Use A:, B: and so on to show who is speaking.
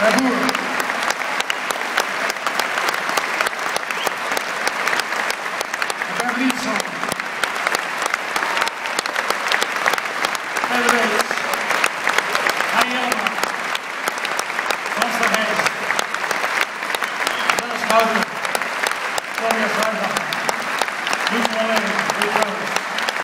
A: Maduro.